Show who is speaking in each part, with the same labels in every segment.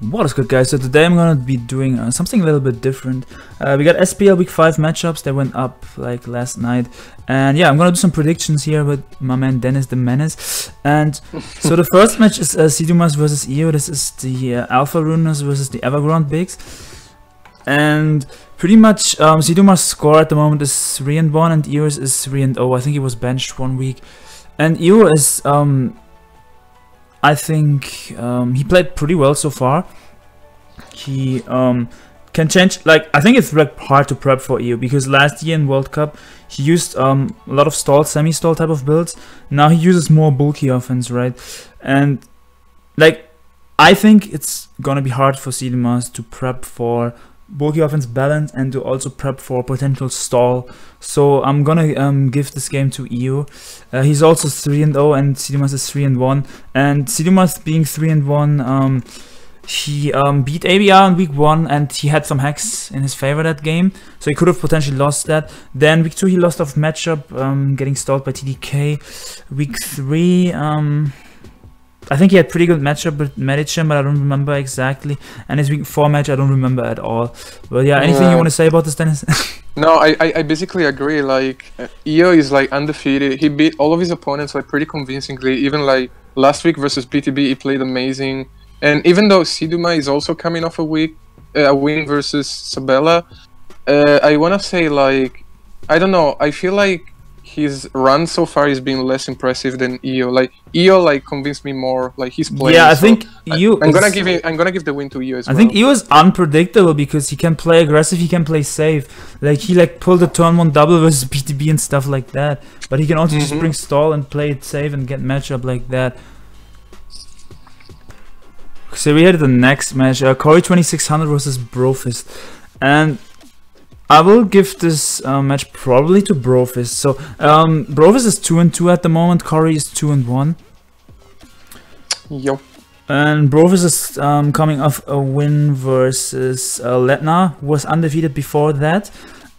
Speaker 1: What is good guys, so today I'm gonna be doing uh, something a little bit different. Uh, we got SPL week 5 matchups that went up like last night. And yeah, I'm gonna do some predictions here with my man Denis the Menace. And so the first match is uh, CDumas versus EO. This is the uh, Alpha Runners versus the Evergrande Bigs. And pretty much um, CDumas score at the moment is 3 and 1 and EO's is 3 and 0. I think he was benched one week. And EO is um, I think um, he played pretty well so far. He um, can change. Like I think it's like hard to prep for EO because last year in World Cup he used um, a lot of stall, semi-stall type of builds. Now he uses more bulky offense, right? And like I think it's gonna be hard for CDumas to prep for bulky offense balance and to also prep for potential stall. So I'm gonna um, give this game to EO. Uh, he's also 3 and 0 and CDumas is 3 and 1. And CDumas being 3 and 1, um, he um, beat ABR in week 1 and he had some hacks in his favor that game. So he could have potentially lost that. Then week 2 he lost off matchup, um, getting stalled by TDK. Week 3, um, I think he had pretty good matchup with Medicham, but I don't remember exactly. And his week four match, I don't remember at all. But yeah, anything yeah. you want to say about this, Denis?
Speaker 2: no, I, I basically agree. Like uh, EO is like undefeated. He beat all of his opponents like pretty convincingly. Even like last week versus BTB, he played amazing. And even though Siduma is also coming off a week, uh, a win versus Sabella, uh, I wanna say like I don't know. I feel like his run so far has been less impressive than EO. Like EO, like convinced me more. Like he's playing.
Speaker 1: Yeah, I so think EO.
Speaker 2: I, am gonna give it. I'm gonna give the win to EO as
Speaker 1: I
Speaker 2: well.
Speaker 1: I think EO is unpredictable because he can play aggressive. He can play safe. Like he like pulled the turn one double versus BTB and stuff like that. But he can also mm -hmm. just mm-hmm. bring stall and play it safe and get matchup like that. So we had the next match, uh, Kory 2600 versus Brofist. And I will give this uh, match probably to Brofist. So um, Brofist is two and two at the moment. Kory is two and one.
Speaker 2: Yo.
Speaker 1: And Brofist is um, coming off a win versus uh, Lednah, who was undefeated before that.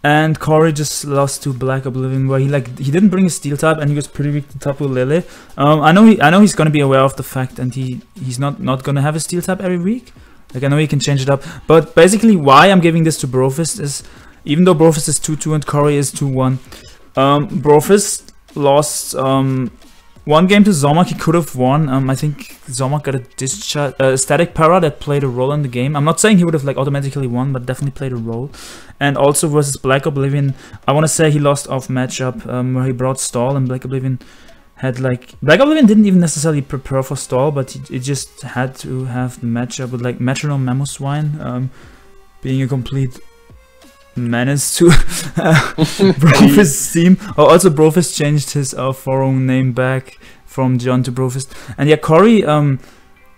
Speaker 1: And Kory just lost to Black Oblivion, where he like he didn't bring a steel type, and he was pretty weak to Tapu Lele. Um, I know he, I know he's gonna be aware of the fact, and he he's not not gonna have a steel type every week. Like I know he can change it up, but basically why I'm giving this to Brofist is even though Brofist is 2-2 and Kory is 2-1. Um, Brofist lost um, one game to Zomog, he could have won. Um, I think Zomog got a discharge, uh, static para that played a role in the game. I'm not saying he would have like automatically won, but definitely played a role. And also versus Black Oblivion, I want to say he lost off matchup um, where he brought stall and Black Oblivion had like Black Oblivion didn't even necessarily prepare for stall, but it, it just had to have the matchup with like Metronome Mamoswine um, being a complete menace to Brofist team. Oh, also, Brofist changed his uh, forum name back from John to Brofist. And yeah, Kory, um,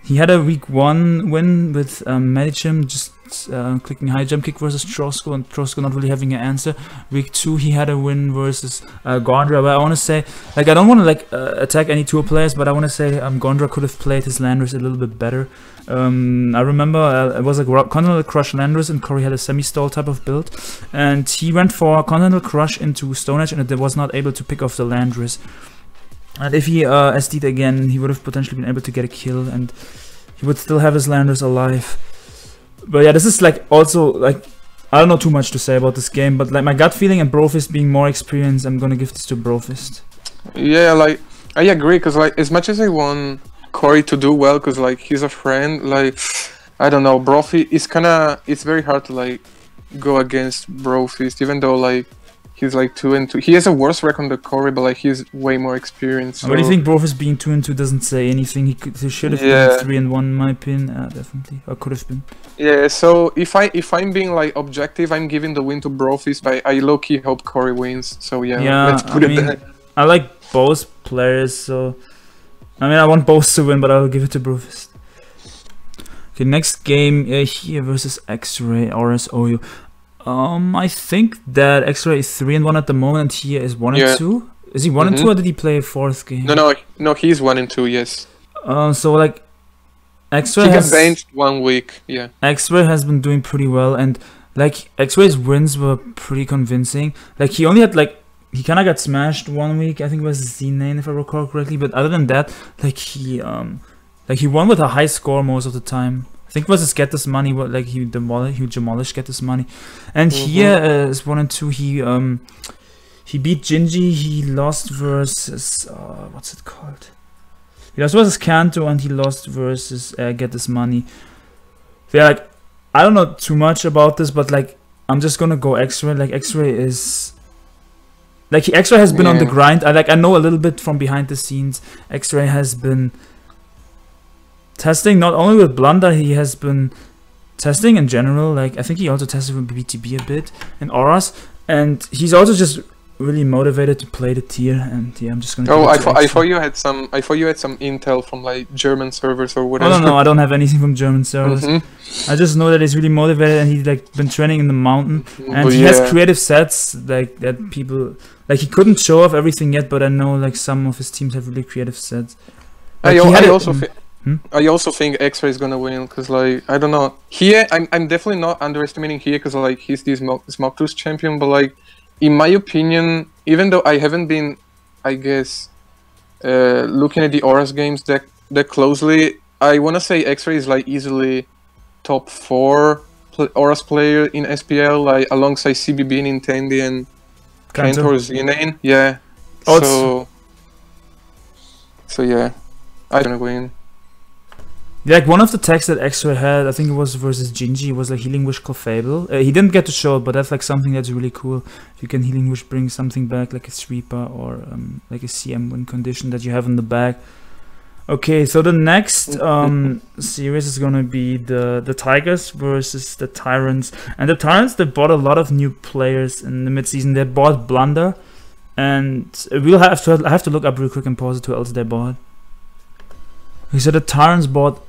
Speaker 1: he had a week one win with um, Medichim, just uh, clicking high jump kick versus Trosko, and Trosko not really having an answer. Week two, he had a win versus uh, Gondra. But I want to say, like, I don't want to like uh, attack any tour players, but I want to say um, Gondra could have played his Landers a little bit better. Um, I remember uh, it was a Continental Crush Landers, and Kory had a semi-stall type of build, and he went for Continental Crush into Stone Edge, and it was not able to pick off the Landers. And if he uh, SD'd again, he would have potentially been able to get a kill, and he would still have his Landers alive. But yeah, this is like also like I don't know too much to say about this game, but like my gut feeling and Brofist being more experienced, I'm gonna give this to Brofist.
Speaker 2: Yeah, like I agree, cause like as much as I want Kory to do well, cause like he's a friend, like I don't know, Brofist is kind of it's very hard to like go against Brofist, even though like he's like two and two. He has a worse record than Kory, but like he's way more experienced. So.
Speaker 1: What do you think? Brofist being two and two doesn't say anything. He could, he should have yeah. been three and one, in my opinion. Uh, definitely, or could have been.
Speaker 2: Yeah. So if I if I'm being like objective, I'm giving the win to Brofist, but I low key hope Kory wins. So yeah,
Speaker 1: yeah let's put I it mean, there. I like both players, so I mean I want both to win, but I'll give it to Brofist. Okay, next game uh, Hiye versus X-Ray RSOU. Um, I think that X-Ray is three and one at the moment. He is one yeah. and two. Is he one mm -hmm. and two, mm-hmm. or did he play a fourth game?
Speaker 2: No, no, no. He's one and two. Yes.
Speaker 1: Uh, so like, X-Ray
Speaker 2: he has benched one week. Yeah.
Speaker 1: X-Ray has been doing pretty well, and like X-Ray's wins were pretty convincing. Like he only had like he kind of got smashed one week. I think it was Z9 if I recall correctly. But other than that, like he um, like he won with a high score most of the time. I think versus Get This Money, what like he demolished, he demolished Get This Money, and
Speaker 2: Mhm.
Speaker 1: Hiye uh, is one and two. He um he beat Jinji. He lost versus uh, what's it called? He lost versus Kanto, and he lost versus uh, Get This Money. Yeah, like I don't know too much about this, but like I'm just gonna go X-Ray. Like X-Ray is like X-Ray has been on the grind. I like I know a little bit from behind the scenes. X-Ray has been testing not only with Blunder, he has been testing in general. Like I think he also tested with BTB a bit and ORAS, and he's also just really motivated to play the tier. And yeah, I'm just gonna.
Speaker 2: Oh, I thought I thought you had some. I thought you had some intel from like German servers or
Speaker 1: Oh
Speaker 2: whatever.
Speaker 1: no, no, I don't have anything from German servers.
Speaker 2: Mhm.
Speaker 1: I just know that he's really motivated and he's like been training in the mountain and
Speaker 2: But
Speaker 1: he
Speaker 2: yeah.
Speaker 1: has creative sets like that people like he couldn't show off everything yet, but I know like some of his teams have really creative sets. Like, had
Speaker 2: I also
Speaker 1: mm. Hmm?
Speaker 2: I also think X-Ray is gonna win because like I don't know here I'm I'm definitely not underestimating Hiye because like he's the Smoke champion but like in my opinion even though I haven't been I guess uh, looking at the ORAS games that that closely I wanna say X-Ray is like easily top four pl- ORAS player in SPL like alongside CBB Nintendi and
Speaker 1: Kanto.
Speaker 2: Kantor Znain yeah
Speaker 1: Oh,
Speaker 2: so so yeah I'm gonna win.
Speaker 1: Like one of the techs that X-Ray had, I think it was versus Jinji, was like Healing Wish Clefable. Uh, he didn't get to show it, but that's like something that's really cool. If you can Healing Wish bring something back, like a sweeper or um, like a CM win condition that you have in the back. Okay, so the next um, series is gonna be the the Tigers versus the Tyrants, and the Tyrants they bought a lot of new players in the midseason. They bought Blunder, and we'll have to I have to look up real quick and pause it who else they bought. He said the Tyrants bought,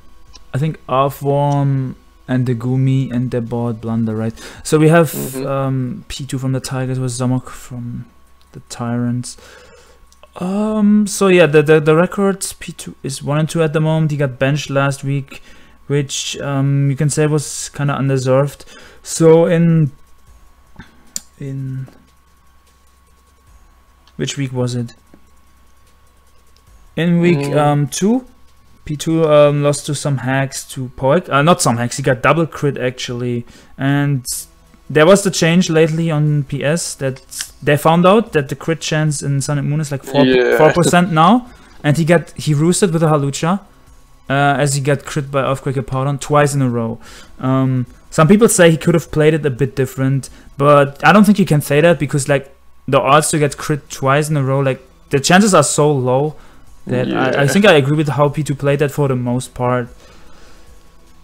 Speaker 1: I think Arfworm and the Gumi, and they bought Blunder, right? So we have
Speaker 2: Mhm.
Speaker 1: um, P2 from the Tigers with Zomog from the Tyrants. Um. So yeah, the the the records P2 is one and two at the moment. He got benched last week, which um you can say was kind of undeserved. So in in which week was it? In week
Speaker 2: Mm.
Speaker 1: um two, P2 um, lost to some hacks to Poek. Uh, not some hacks, he got double crit actually. And there was the change lately on PS that they found out that the crit chance in Sun and Moon is like 4
Speaker 2: Yeah.
Speaker 1: 4% now. And he got he roosted with a Hawlucha uh, as he got crit by Earthquake Powder twice in a row. Um, some people say he could have played it a bit different, but I don't think you can say that because like the odds to get crit twice in a row, like the chances are so low that I, I think I agree with how P2 played that for the most part.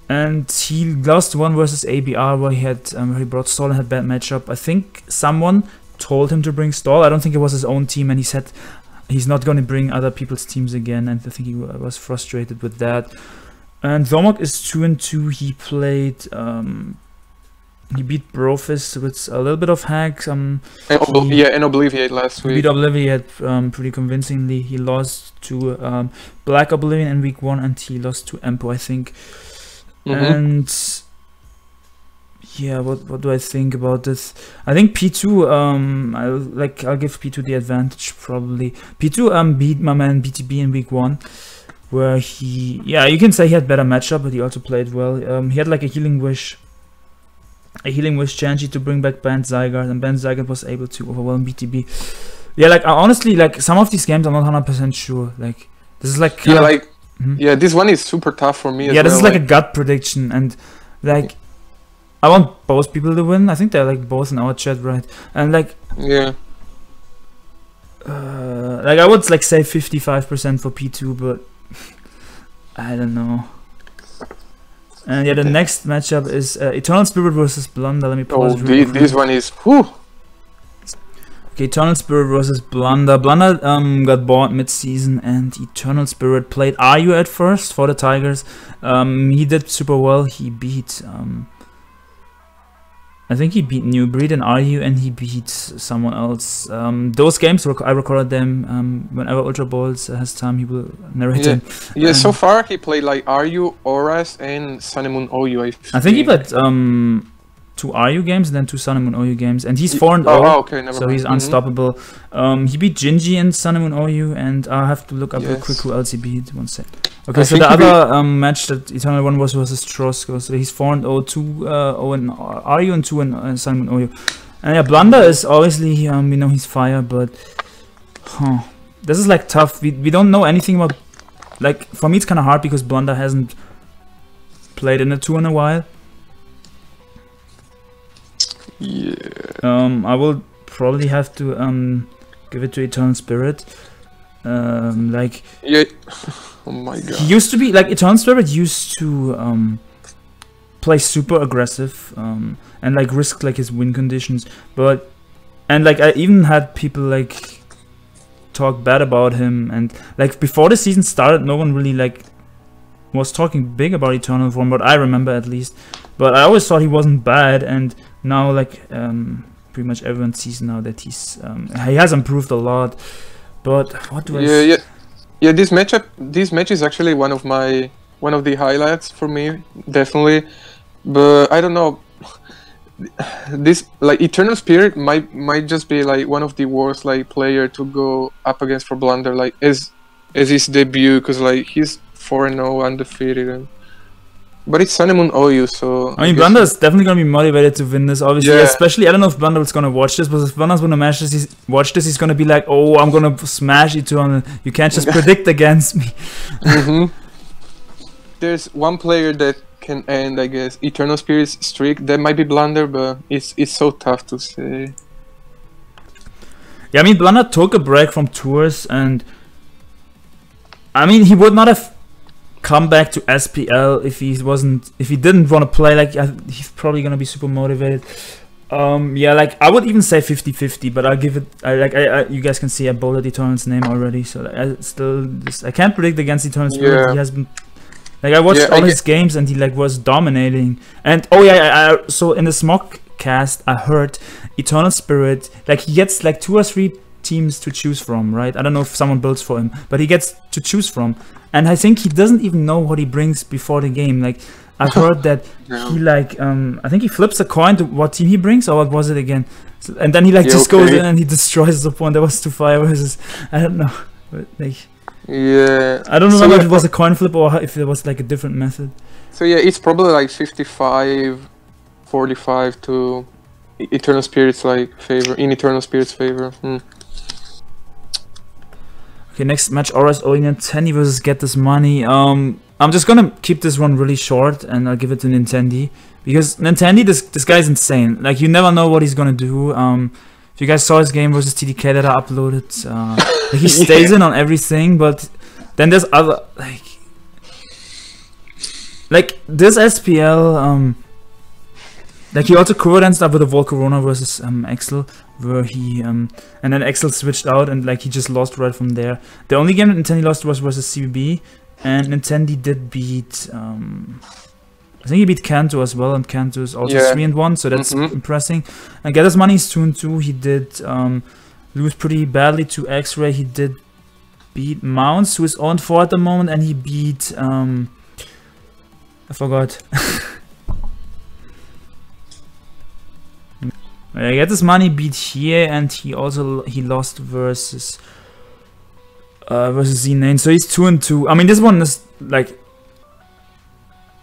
Speaker 1: And he lost one versus ABR where he had um, where he brought Stall and had bad matchup. I think someone told him to bring Stall. I don't think it was his own team, and he said he's not going to bring other people's teams again. And I think he was frustrated with that. And Zomog is two and two. He played. Um, he beat Brofist with a little bit of hacks. Um,
Speaker 2: And yeah, and Obliviate last
Speaker 1: he
Speaker 2: week.
Speaker 1: beat Oblivion um, pretty convincingly. He lost to um, Black Oblivion in week one, and he lost to Empo, I think.
Speaker 2: Mhm.
Speaker 1: And yeah, what what do I think about this? I think P two. Um, I like I'll give P two the advantage probably. P two um beat my man BTB in week one, where he yeah you can say he had better matchup, but he also played well. Um, he had like a healing wish. A healing wish Chansey to bring back Band Zygarde, and Band Zygarde was able to overwhelm BTB. Yeah, like I honestly, like some of these games, I'm not hundred percent sure. Like this is like kind
Speaker 2: yeah, like
Speaker 1: Mhm.
Speaker 2: yeah, this one is super tough for me. as
Speaker 1: yeah, this is
Speaker 2: well,
Speaker 1: like, a gut prediction, and like I want both people to win. I think they're like both in our chat, right? And like,
Speaker 2: yeah.
Speaker 1: uh, like I would like say fifty-five percent for P two, but I don't know. And yeah, the next matchup is uh, Eternal Spirit versus Blunder. Let me pause.
Speaker 2: Oh, the, this one is whew.
Speaker 1: Okay, Eternal Spirit versus Blunder. Blunder um, got bought mid-season, and Eternal Spirit played RU at first for the Tigers. Um, he did super well. He beat, um, I think he beat New Breed and RU, and he beat someone else. Um, those games, rec- I recorded them. Um, whenever Ultra Balls has time, he will narrate
Speaker 2: Yeah.
Speaker 1: them.
Speaker 2: Yeah, so
Speaker 1: Um,
Speaker 2: far he played like RU, ORAS, and Sun and Moon OU. I,
Speaker 1: I think he played um, two RU games and then two Sun and Moon OU games, and he's four and
Speaker 2: Oh,
Speaker 1: oh.
Speaker 2: oh, okay, never
Speaker 1: so
Speaker 2: mind.
Speaker 1: he's
Speaker 2: Mhm.
Speaker 1: unstoppable. Um, he beat Jinji in Sun and Moon OU, and I'll have to look up real quick
Speaker 2: Yes.
Speaker 1: who else he beat. One sec. Okay,
Speaker 2: I
Speaker 1: so the
Speaker 2: he
Speaker 1: other um, match that Eternal won was versus Trosko. So he's 4 and 0, 2 uh, 0 and Ario and 2 and uh, Simon Oyo. And yeah, Blunder is obviously, um, we know he's fire, but. Huh. This is like tough. We, we don't know anything about. Like, for me, it's kind of hard because Blunder hasn't played in a 2 in a while.
Speaker 2: Yeah.
Speaker 1: Um, I will probably have to um, give it to Eternal Spirit. Um, like,
Speaker 2: Yeah. Oh my god.
Speaker 1: He used to be like Eternal Spirit used to um, play super aggressive um, and like risk like his win conditions, but and like I even had people like talk bad about him and like before the season started, no one really like was talking big about Eternal from what I remember at least. But I always thought he wasn't bad, and now like um, pretty much everyone sees now that he's um, he has improved a lot. But what do I?
Speaker 2: Yeah,
Speaker 1: s-
Speaker 2: yeah, yeah. This matchup, this match is actually one of my one of the highlights for me, definitely. But I don't know. This like Eternal Spirit might might just be like one of the worst like player to go up against for Blunder like as as his debut because like he's four and zero undefeated. And, but it's Sun and Moon OU, so
Speaker 1: I mean, Blunder is definitely gonna be motivated to win this. Obviously,
Speaker 2: Yeah.
Speaker 1: especially I don't know if Blunder is gonna watch this, but if Blunder's gonna match this, he's, watch this, he's gonna be like, "Oh, I'm gonna smash Eternal. You can't just predict against me."
Speaker 2: hmm There's one player that can end, I guess, Eternal Spirit's streak. That might be Blunder, but it's it's so tough to say.
Speaker 1: Yeah, I mean, Blunder took a break from tours, and I mean, he would not have come back to SPL if he wasn't if he didn't want to play. Like, I, he's probably gonna be super motivated. Um, yeah, like I would even say 50-50, but I'll give it. I like I, I you guys can see I bolded Eternal's name already, so like, I still just, I can't predict against Eternal Spirit.
Speaker 2: Yeah.
Speaker 1: He has been like I watched
Speaker 2: Yeah,
Speaker 1: all
Speaker 2: get-
Speaker 1: his games and he like was dominating. And oh yeah, I, I, so in the smock cast I heard Eternal Spirit like he gets like two or three teams to choose from, right? I don't know if someone builds for him, but he gets to choose from. And I think he doesn't even know what he brings before the game. Like I've heard that he like um I think he flips a coin to what team he brings or what was it again? So, and then he like
Speaker 2: Yeah,
Speaker 1: just goes in and he destroys the opponent. That was two fire versus I don't know. But like
Speaker 2: Yeah.
Speaker 1: I don't
Speaker 2: So
Speaker 1: remember
Speaker 2: yeah,
Speaker 1: if it was a coin flip or if it was like a different method.
Speaker 2: So yeah, it's probably like 55, 45 to Eternal Spirit's like favor in Eternal Spirit's favor. Hmm.
Speaker 1: Okay, next match ORAS Oina Nintendi versus Get This Money. Um I'm just gonna keep this one really short and I'll give it to Nintendi. Because Nintendi this this guy's insane. Like you never know what he's gonna do. Um if you guys saw his game versus TDK that I uploaded, uh like, he stays in on everything, but then there's other like like this SPL um like he also co stuff with the Volcarona versus um Axel where he um and then Axel switched out and like he just lost right from there. The only game that Nintendi lost was versus CBB and Nintendi did beat um I think he beat Kanto as well and Kanto is also
Speaker 2: Yeah.
Speaker 1: 3 and 1 so that's
Speaker 2: Mhm.
Speaker 1: impressing. And Get His Money is 2 and 2. He did um lose pretty badly to X-Ray. He did beat Mounts who is on 4 at the moment and he beat um I forgot. I get this money beat Hiye, and he also he lost versus uh versus Z9. So he's two and two. I mean, this one is like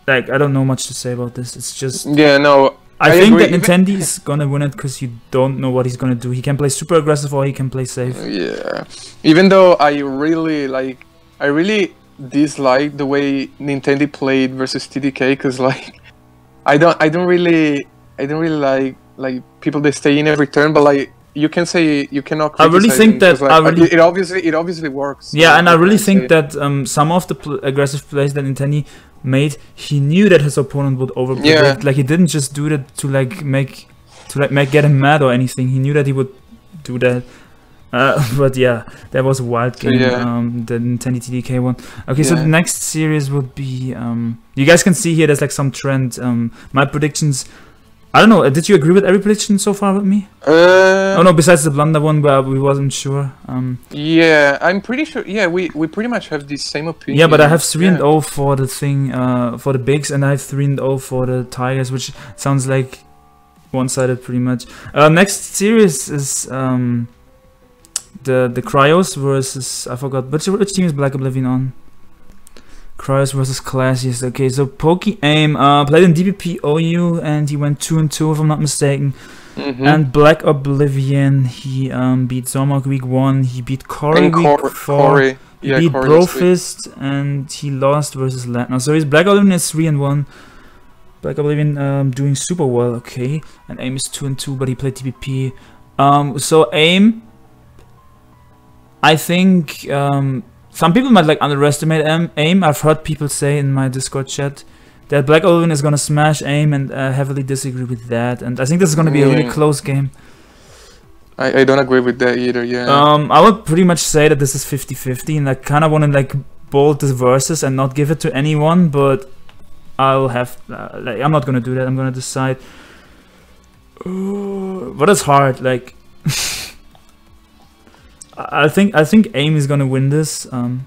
Speaker 1: like I don't know much to say about this. It's just
Speaker 2: Yeah, no.
Speaker 1: I,
Speaker 2: I
Speaker 1: think
Speaker 2: agree,
Speaker 1: that Nintendi is gonna win it because you don't know what he's gonna do. He can play super aggressive or he can play safe.
Speaker 2: Yeah. Even though I really like, I really dislike the way Nintendi played versus TDK because like, I don't, I don't really, I don't really like like people they stay in every turn, but like. You can say you cannot.
Speaker 1: I really think that-
Speaker 2: like,
Speaker 1: really-
Speaker 2: it, obviously it obviously works.
Speaker 1: Yeah, and I really think
Speaker 2: say-
Speaker 1: that um, some of the pl- aggressive plays that Nintendi made, he knew that his opponent would overpredict.
Speaker 2: Yeah.
Speaker 1: Like he didn't just do that to like make to like make get him mad or anything. He knew that he would do that. Uh, but yeah, that was a wild game.
Speaker 2: yeah.
Speaker 1: Um, the Nintendi TDK one. Okay, so the next series would be. Um, you guys can see here. There's like some trend. Um, my predictions. I don't know. uh, Did you agree with every prediction so far with me?
Speaker 2: Uh,
Speaker 1: oh no, besides the blunder one where we wasn't sure. Um,
Speaker 2: Yeah, I'm pretty sure. Yeah, we we pretty much have the same opinion.
Speaker 1: Yeah, but I have three and
Speaker 2: Yeah.
Speaker 1: zero for the thing, uh, for the bigs, and I have three and zero for the tigers, which sounds like one-sided pretty much. Uh, next series is um, the the cryos versus I forgot which which team is Black Oblivion on. Cross versus Classiest. Okay, so PokeAim uh, played in DPP OU and he went 2 and 2 if I'm not mistaken.
Speaker 2: Mhm.
Speaker 1: And Black Oblivion, he um, beat Zomog week 1, he beat Kory
Speaker 2: and
Speaker 1: week
Speaker 2: Cor-
Speaker 1: 4.
Speaker 2: Kory.
Speaker 1: He
Speaker 2: Yeah,
Speaker 1: beat
Speaker 2: Kory.
Speaker 1: Brofist and he lost versus Lednah. So his Black Oblivion is 3 and 1. Black Oblivion um, doing super well, okay. And Aim is 2 and 2, but he played DPP. Um, so Aim, I think um, some people might like underestimate Aim. I've heard people say in my Discord chat that Black Oblivion is gonna smash Aim, and uh, heavily disagree with that. And I think this is gonna be a really close game.
Speaker 2: I, I don't agree with that either. Yeah.
Speaker 1: Um, I would pretty much say that this is 50-50, and I kind of want to like bold the verses and not give it to anyone, but I'll have uh, like I'm not gonna do that. I'm gonna decide. But it's hard. Like, I think I think Aim is gonna win this. Um,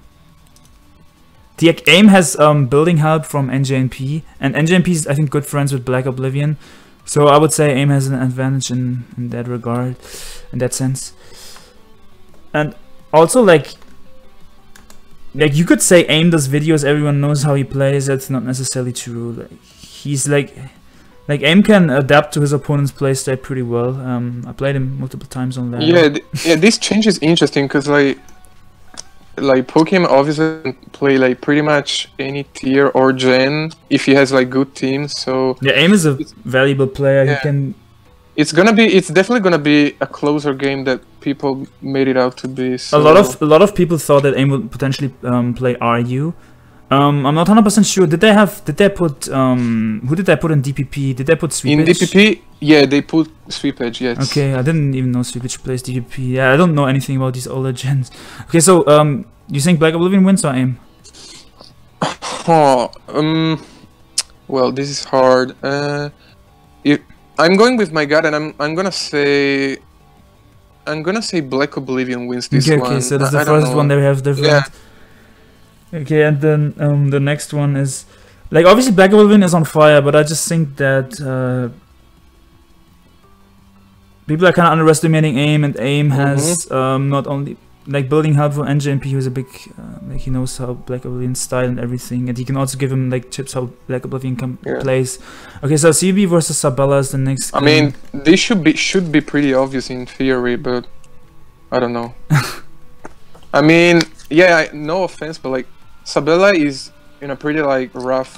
Speaker 1: the Aim has um building help from NJNP, and NJNP is I think good friends with Black Oblivion, so I would say Aim has an advantage in in that regard, in that sense. And also like like you could say aim does videos everyone knows how he plays that's not necessarily true like he's like like aim can adapt to his opponent's playstyle pretty well um i played him multiple times on that
Speaker 2: Yeah, th- yeah. This change is interesting because like, like Pokemon obviously can play like pretty much any tier or gen if he has like good teams. So
Speaker 1: yeah aim is a valuable player
Speaker 2: Yeah.
Speaker 1: he can
Speaker 2: it's gonna be, it's definitely gonna be a closer game that people made it out to be. So.
Speaker 1: a lot of a lot of people thought that aim would potentially um play ru um i'm not 100 percent sure did they have did they put um who did they put in dpp did they put
Speaker 2: in DPP, yeah, they put Sweep Edge. Yes.
Speaker 1: Okay, I didn't even know Sweepage plays DPP. Yeah, I don't know anything about these older gens. Okay, so um, you think Black Oblivion wins or aim?
Speaker 2: Oh, um, well, this is hard. Uh, if, I'm going with my gut, and I'm I'm gonna say, I'm gonna say Black Oblivion wins this
Speaker 1: okay,
Speaker 2: one.
Speaker 1: okay, so that's the
Speaker 2: I
Speaker 1: first one they have different.
Speaker 2: Yeah.
Speaker 1: Okay, and then um, the next one is like obviously Black Oblivion is on fire, but I just think that uh, people are kind of underestimating aim, and aim has
Speaker 2: Mm-hmm.
Speaker 1: um, not only like building help for NJMP, who's a big uh, like he knows how Black Oblivion style and everything, and he can also give him like tips how Black Oblivion can
Speaker 2: Yeah.
Speaker 1: plays. Okay, so CB versus Sabella is the next.
Speaker 2: I
Speaker 1: game.
Speaker 2: mean, this should be should be pretty obvious in theory, but I don't know. I mean, yeah, I, no offense, but like Sabella is in a pretty like rough.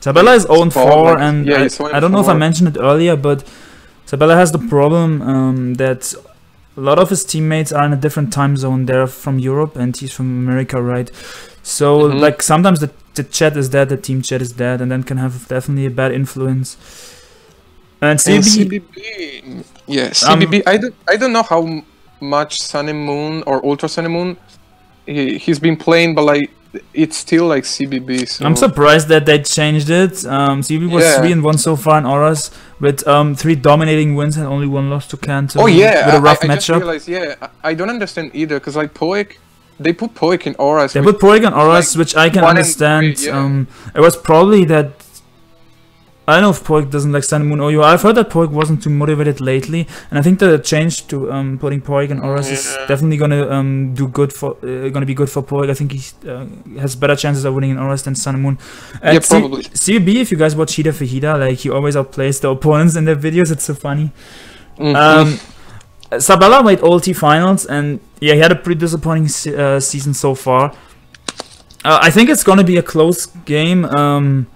Speaker 1: Sabella is 0 4,
Speaker 2: like,
Speaker 1: and
Speaker 2: yeah,
Speaker 1: I, I don't know if I mentioned it earlier, but Sabella has the problem um, that a lot of his teammates are in a different time zone. They're from Europe, and he's from America, right? So,
Speaker 2: Mhm.
Speaker 1: like, sometimes the, the chat is dead, the team chat is dead, and then can have definitely a bad influence. And
Speaker 2: And
Speaker 1: CB,
Speaker 2: CBB, yeah,
Speaker 1: Um,
Speaker 2: CBB. I don't, I don't know how much Sun and Moon or Ultra Sun and Moon he, he's been playing, but like it's still like CBB. So
Speaker 1: I'm surprised that they changed it. Um, CB was
Speaker 2: Yeah.
Speaker 1: 3 and 1 so far in ORAS, with um, 3 dominating wins and only 1 loss to Kanto.
Speaker 2: Oh yeah,
Speaker 1: with a rough
Speaker 2: I, I just
Speaker 1: matchup.
Speaker 2: realized. Yeah, I, don't understand either because like Poek, they put Poek in ORAS.
Speaker 1: They
Speaker 2: which-
Speaker 1: put Poek on ORAS,
Speaker 2: like
Speaker 1: which I can
Speaker 2: one
Speaker 1: understand.
Speaker 2: three, yeah.
Speaker 1: Um, it was probably that. I don't know if Poek doesn't like Sun and Moon OU. I've heard that Poek wasn't too motivated lately, and I think the change to um, putting Poek on ORAS is definitely gonna um, do good for uh, gonna be good for Poek. I think he uh, has better chances of winning in ORAS than Sun Moon. And
Speaker 2: yeah,
Speaker 1: C-
Speaker 2: probably.
Speaker 1: CB, if you guys watch Hida for Hida, like he always outplays the opponents in their videos. It's so funny.
Speaker 2: Mhm.
Speaker 1: Um, Sabella made all T finals, and yeah, he had a pretty disappointing se- uh, season so far. Uh, I think it's gonna be a close game. Um,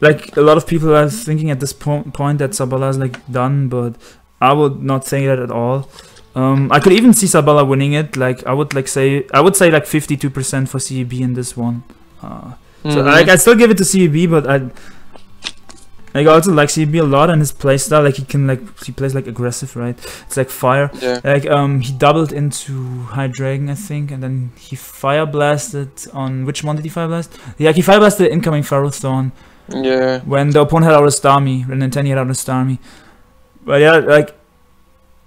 Speaker 1: like a lot of people are thinking at this po- point that Sabella is like done, but I would not say that at all. Um, I could even see Sabella winning it. Like I would like say I would say like fifty two percent for CEB in this one. Uh, so
Speaker 2: Mhm.
Speaker 1: like I still give it to CEB, but I like I also like CEB a lot and his playstyle. Like he can like he plays like aggressive, right? It's like fire.
Speaker 2: yeah.
Speaker 1: Like um he doubled into High Dragon, I think, and then he fire blasted on which one did he fire blast? Yeah, he fire blasted incoming Ferrothorn
Speaker 2: Yeah.
Speaker 1: when the opponent had out a Starmie, when Nintendi had out a Starmie. But yeah, like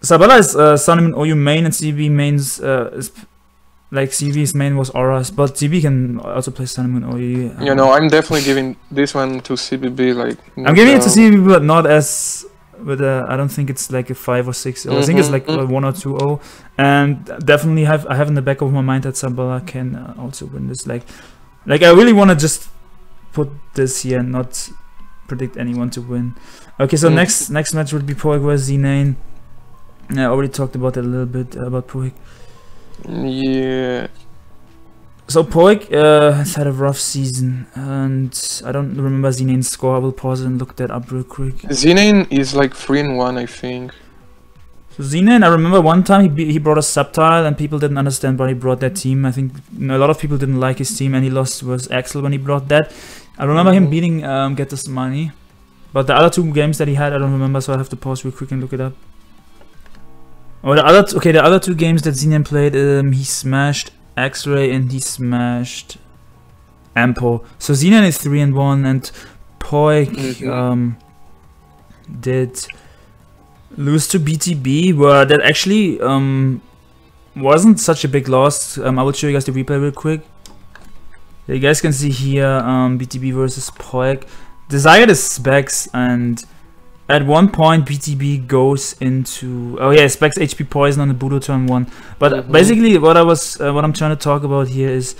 Speaker 1: Sabella is uh, Sun OU main and CB mains uh, is like CV's main was Auras, but CB can also play Sun Moon OU.
Speaker 2: You know, I'm definitely giving this one to CBB. Like
Speaker 1: I'm giving it to
Speaker 2: no
Speaker 1: CB, but not as with I don't think it's like a five or six. I think it's
Speaker 2: Mhm,
Speaker 1: like a
Speaker 2: mhm.
Speaker 1: one or two oh, and definitely have I have in the back of my mind that Sabella can uh, also win this. Like Like I really want to just put this here and not predict anyone to win. Okay, so
Speaker 2: Mm.
Speaker 1: next next match would be Poek vs Znain. I already talked about that a little bit uh, about Poek.
Speaker 2: Yeah.
Speaker 1: So Poek uh, has had a rough season, and I don't remember Znain's score. I will pause and look that up real quick.
Speaker 2: Znain is like three and one, I think.
Speaker 1: So Znain, I remember one time he he brought a subtile, and people didn't understand why he brought that team. I think a lot of people didn't like his team, and he lost was Axel when he brought that. I remember him beating um, Get This Money, but the other two games that he had, I don't remember, so I have to pause real quick and look it up. Oh, the other okay, the other two games that Znain played, um, he smashed X-Ray and he smashed Ampo. So Znain is three and one, and
Speaker 2: Poek
Speaker 1: um, did lose to BTB, where that actually um, wasn't such a big loss. Um, I will show you guys the replay real quick. You guys can see here um, BTB versus Poek. Desired is Specs, and at one point BTB goes into oh yeah Specs HP poison on the Budo turn one. But
Speaker 2: Mhm.
Speaker 1: basically, what I was uh, what I'm trying to talk about here is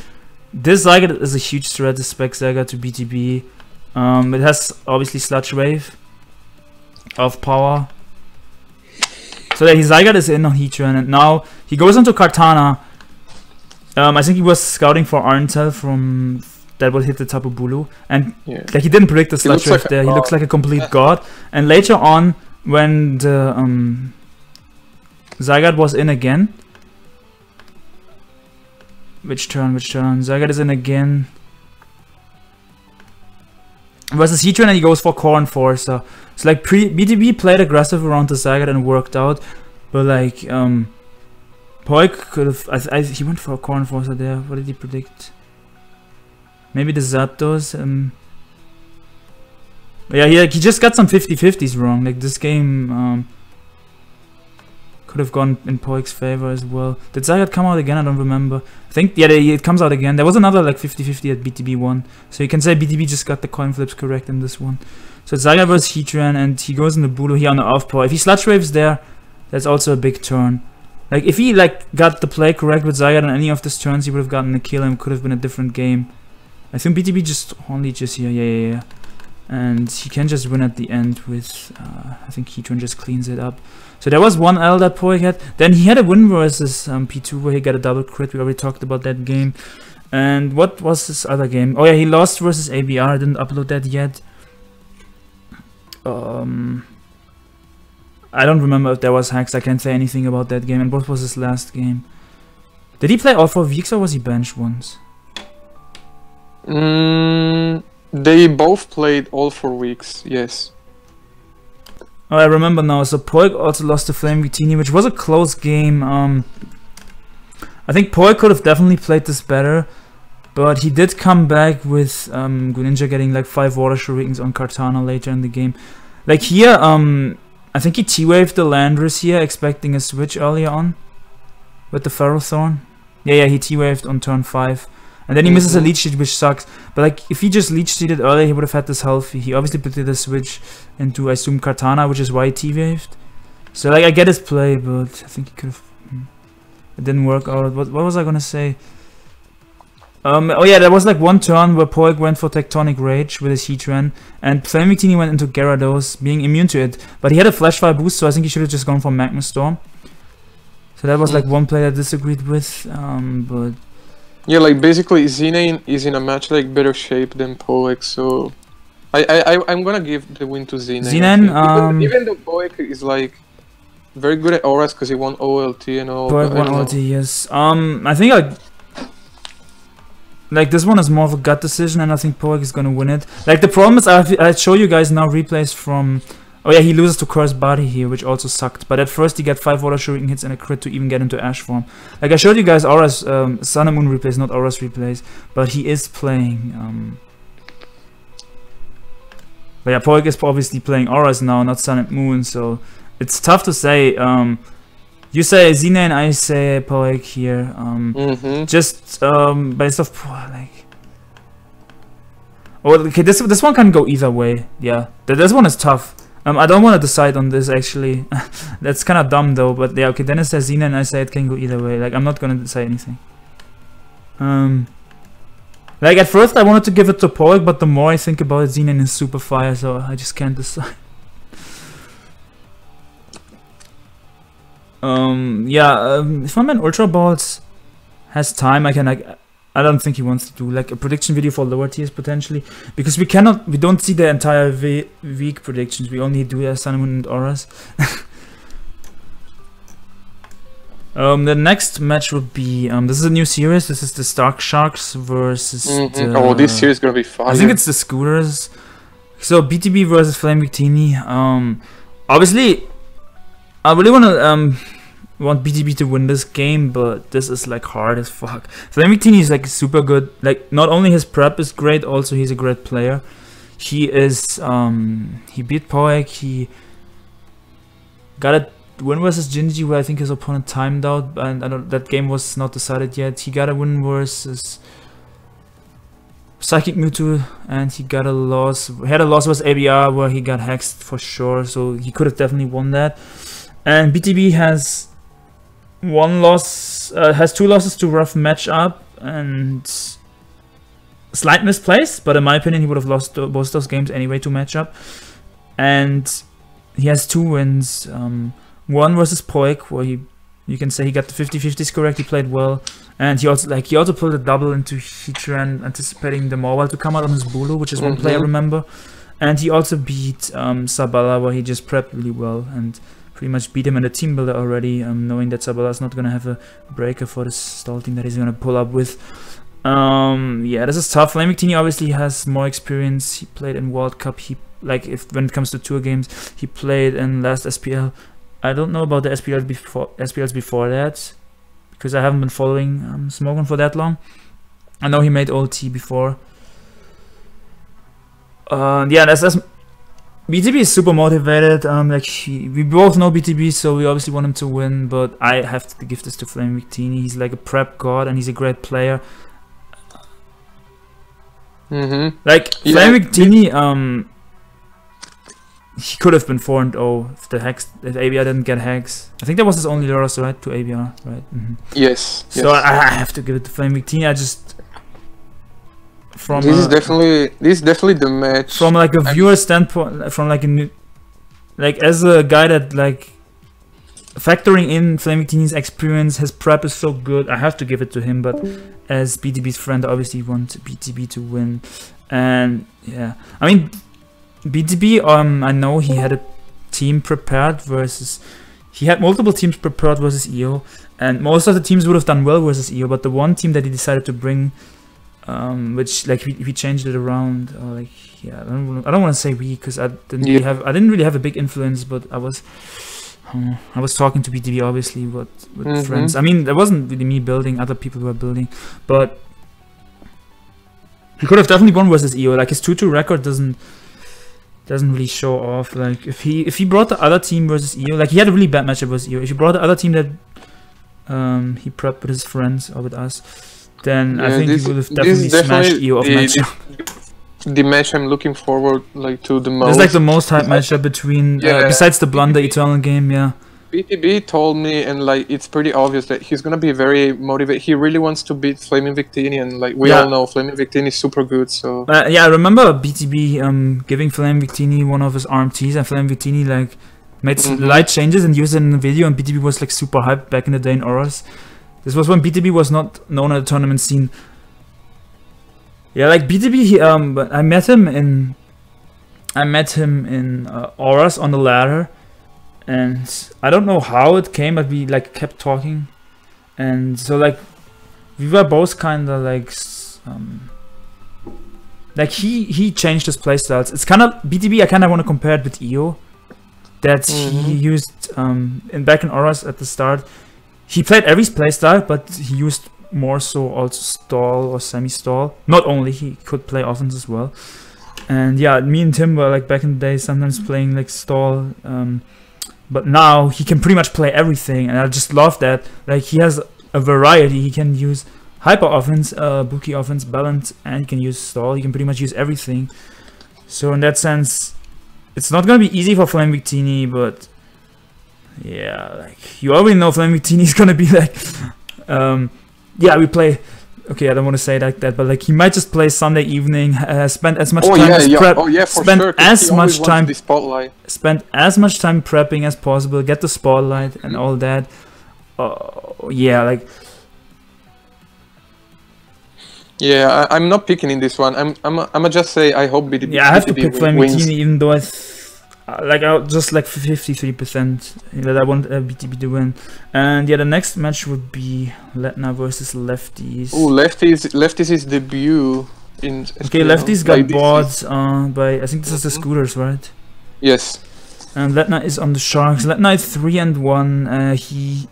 Speaker 1: this Zygarde is a huge threat. The Specs Zygarde to BTB. Um, it has obviously Sludge Wave of power. So that his Zygarde is in on Heatran, and now he goes into Kartana. Um, I think he was scouting for Arntel from that will hit the Tapu Bulu, and
Speaker 2: Yeah.
Speaker 1: like he didn't predict the
Speaker 2: He
Speaker 1: Sludge Wave
Speaker 2: like
Speaker 1: there. He looks like a complete god. And later on, when the um, Zygarde was in again, which turn? Which turn? Zygarde is in again. Versus Heatran and he goes for Core Enforcer. It's like pre BTB played aggressive around the Zygarde and worked out, but like um, Poek could have. I, I, he went for a Core Enforcer there. What did he predict? Maybe the Zapdos. Um, yeah, he like, he just got some 50-50s wrong. Like this game um, could have gone in Poek's favor as well. Did Zygarde come out again? I don't remember. I think yeah, they, it comes out again. There was another like 50-50 at BTB one, so you can say BTB just got the coin flips correct in this one. So it's Zygarde versus Heatran, and he goes in the Bulu here on the off power. If he sludge waves there, that's also a big turn. Like if he like got the play correct with Zygarde on any of these turns, he would have gotten the kill and could have been a different game. I think BTB just only just here, yeah, yeah, yeah. And he can just win at the end with, uh, I think Heatran just cleans it up. So there was one L that Poek had. Then he had a win versus um, P2 where he got a double crit. We already talked about that game. And what was this other game? Oh yeah, he lost versus ABR. I didn't upload that yet. Um, I don't remember if there was hacks. I can't say anything about that game. And what was his last game? Did he play all four weeks or was he benched once?
Speaker 2: Mm, they both played all four weeks. Yes.
Speaker 1: Oh, I remember now. So Poek also lost to Flame Victini, which was a close game. Um, I think Poek could have definitely played this better, but he did come back with um, Greninja getting like five Water Shurikens on Kartana later in the game. Like here, um, I think he T-waved the Landorus here, expecting a switch earlier on with the Ferrothorn. Yeah, yeah, he T-waved on turn five. And then he misses a
Speaker 2: Mhm.
Speaker 1: leech seed, which sucks. But like, if he just leech seeded earlier, he would have had this health. He obviously put the switch into, I assume, Kartana, which is why he T-waved. So like, I get his play, but I think he could have. It didn't work out. What, what was I gonna say? Um, oh yeah, there was like one turn where Poek went for Tectonic Rage with his Heatran, and Flame Victini went into Gyarados, being immune to it. But he had a Flash Fire boost, so I think he should have just gone for Magma Storm. So that was like one play I disagreed with, um, but
Speaker 2: Yeah, like basically Znain is in a much like better shape than Poek, so I I I- I'm gonna give the win to Znain. I
Speaker 1: Znain,
Speaker 2: think. Even-
Speaker 1: um,
Speaker 2: even, though Poek is like very good at ORAS because he won OLT and all. Poek know.
Speaker 1: ulti, yes. Um, I think I like this one is more of a gut decision, and I think Poek is gonna win it. Like the problem is, I I show you guys now replays from. Oh yeah, he loses to Curse Body here, which also sucked. But at first he got five Water Shuriken hits and a crit to even get into Ash form. Like I showed you guys Aura's um, Sun and Moon replays, not Aura's replays, but he is playing. Um, but yeah, Poek is obviously playing ORAS now, not Sun and Moon, so it's tough to say. Um, you say and I say Poek here. Um,
Speaker 2: Mm-hmm.
Speaker 1: just um, based off like. Oh, okay. This this one can go either way. Yeah, Th- this one is tough. Um, I don't want to decide on this actually. That's kind of dumb though. But yeah, okay. Denis says Xena, and I say it can go either way. Like I'm not gonna say anything. Um. Like at first I wanted to give it to Poek, but the more I think about it, Xenon is super fire, so I just can't decide. um, yeah, um, if my man Ultra Balls has time, I can like. I don't think he wants to do like a prediction video for lower tiers potentially because we cannot, we don't see the entire we week predictions. We only do uh, Sun, Moon, and ORAS. Um, the next match would be um, this is a new series. This is the Stark Sharks versus.
Speaker 2: Mhm.
Speaker 1: the-
Speaker 2: Oh, this series is gonna be fun.
Speaker 1: I think it's the Scooters. So BTB versus Flame Victini. Um, obviously, I really want to um want BTB to win this game, but this is like hard as fuck. Flame Victini is like super good. Like not only his prep is great, also he's a great player. He is um he beat Poek. He got a win versus Jinji, where I think his opponent timed out, and I don't, that game was not decided yet. He got a win versus Psychic Mewtwo, and he got a loss. He had a loss versus ABR where he got hexed for sure, so he could have definitely won that. And BTB has one loss, uh, has two losses to rough matchup and slight misplace, but in my opinion, he would have lost both those games anyway to matchup. And he has two wins. Um, one versus Poek, where he, you can say he got the 50-50s correct. He played well, and he also like he also pulled a double into Heatran, anticipating the Mobile to come out on his Bulu, which is one play I
Speaker 2: Mhm.
Speaker 1: remember. And he also beat um, Sabella, where he just prepped really well and pretty much beat him in the team builder already, um, knowing that Sabella is not gonna have a breaker for this stall team that he's gonna pull up with. Um, yeah, this is tough. Flame Victini obviously has more experience. He played in World Cup. He like if when it comes to tour games, he played in last SPL. I don't know about the SPL before SPLs before that because I haven't been following um, Smogon for that long. I know he made OT before. Uh, yeah, that's, that's BTB is super motivated. Um, like he, we both know BTB, so we obviously want him to win. But I have to give this to Flame Victini. He's like a prep god, and he's a great player.
Speaker 2: Mm-hmm.
Speaker 1: Like
Speaker 2: Yeah,
Speaker 1: Flame Victini, um, he could have been four and zero if the hex if ABR didn't get hex. I think that was his only loss, right, to ABR, right? hmm
Speaker 2: Yes. yes.
Speaker 1: So I, I have to give it to Flame Victini. I just from
Speaker 2: this
Speaker 1: a,
Speaker 2: is definitely this is definitely the match.
Speaker 1: from like a viewer standpoint, from like a new, like as a guy that like factoring in Flame Victini's experience, his prep is so good. I have to give it to him. But as BTB's friend, I obviously want BTB to win. And yeah, I mean BTB. Um, I know he had a team prepared versus. He had multiple teams prepared versus EO, and most of the teams would have done well versus EO. But the one team that he decided to bring, um, which like we, we changed it around, or like yeah, I don't wanna- I don't want to say we because I didn't really have I didn't really have a big influence, but I was. uh, I was talking to BTB obviously with, with
Speaker 2: Mhm.
Speaker 1: friends. I mean, it wasn't really me building; other people were building. But he could have definitely won versus EO. Like his two-two record doesn't doesn't really show off. Like if he if he brought the other team versus EO, like he had a really bad matchup versus EO. If he brought the other team that um he prepped with his friends or with us, then I think
Speaker 2: this-
Speaker 1: he would have
Speaker 2: this
Speaker 1: definitely smashed
Speaker 2: definitely
Speaker 1: EO off
Speaker 2: the-
Speaker 1: matchup.
Speaker 2: the match I'm looking forward like to the most.
Speaker 1: It's like the most hype matchup between uh,
Speaker 2: Yeah.
Speaker 1: besides the Blunder Eternal game. Yeah.
Speaker 2: BTB told me, and like it's pretty obvious that he's gonna be very motivated. He really wants to beat Flaming Victini, and like we
Speaker 1: Yeah.
Speaker 2: all know, Flaming Victini is super good. So
Speaker 1: Uh, yeah, I remember BTB um, giving Flame Victini one of his RMTs, and Flame Victini like made
Speaker 2: Mhm.
Speaker 1: slight changes and used it in the video, and BTB was like super hyped back in the day in ORAS. This was when BTB was not known at the tournament scene. Yeah, like BTB, he, um, but I met him in, I met him in uh, ORAS on the ladder, and I don't know how it came, but we like kept talking, and so like, we were both kind of like, um, like he he changed his playstyles. It's kind of BTB. I kind of want to compare it with EO, that he
Speaker 2: Mhm.
Speaker 1: used um in back in ORAS at the start. He played every playstyle, but he used more so also stall or semi stall. Not only he could play offense as well. And yeah, me and Tim were like back in the day sometimes playing like stall. Um, but now he can pretty much play everything, and I just love that. Like he has a variety. He can use hyper offense, uh, bookie offense, balance, and he can use stall. He can pretty much use everything. So in that sense, it's not gonna be easy for Flame Victini, but yeah, like you already know Flame Victini is gonna be like, um, yeah, we play okay, I don't want to say like that, but like he might just play Sunday evening, uh, spend as much
Speaker 2: Oh
Speaker 1: time
Speaker 2: yeah,
Speaker 1: as
Speaker 2: yeah.
Speaker 1: prep,
Speaker 2: oh yeah, for
Speaker 1: spend
Speaker 2: sure.
Speaker 1: as much time-
Speaker 2: The spotlight.
Speaker 1: spend as much time prepping as possible, get the spotlight and all that. Oh yeah, like
Speaker 2: Yeah, I, I'm not picking in this one. I'm I'm I'm just say I hope BTB.
Speaker 1: yeah, I have to pick
Speaker 2: win-
Speaker 1: Flaming
Speaker 2: wins.
Speaker 1: Teeny even though I th- uh, like I just like fifty three percent that I want uh, BTB to win. And yeah, the next match would be Lednah versus Leftiez.
Speaker 2: Oh, Leftiez Leftiez is debut in.
Speaker 1: Okay, Leftiez got bought uh, by I think this is the
Speaker 2: Mhm.
Speaker 1: scooters, right?
Speaker 2: Yes.
Speaker 1: And Lednah is on the Sharks. Lednah is three and one. Uh, he